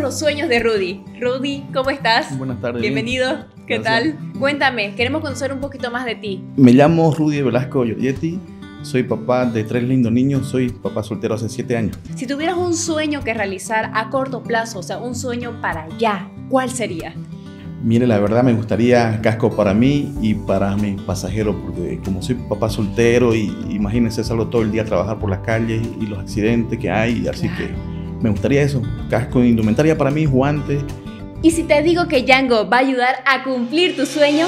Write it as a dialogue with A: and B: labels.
A: los sueños de Rudy. Rudy, ¿cómo estás?
B: Buenas tardes.
A: Bienvenido. ¿Qué tal? Cuéntame, queremos conocer un poquito más de ti.
B: Me llamo Rudy Velasco Giorgetti. Soy papá de tres lindos niños. Soy papá soltero hace siete años.
A: Si tuvieras un sueño que realizar a corto plazo, o sea, un sueño para allá, ¿cuál sería?
B: Mire, la verdad me gustaría casco para mí y para mi pasajero, porque como soy papá soltero y imagínense salgo todo el día a trabajar por las calles y los accidentes que hay, así que me gustaría eso, casco, indumentaria para mí, guantes.
A: ¿Y si te digo que Django va a ayudar a cumplir tu sueño?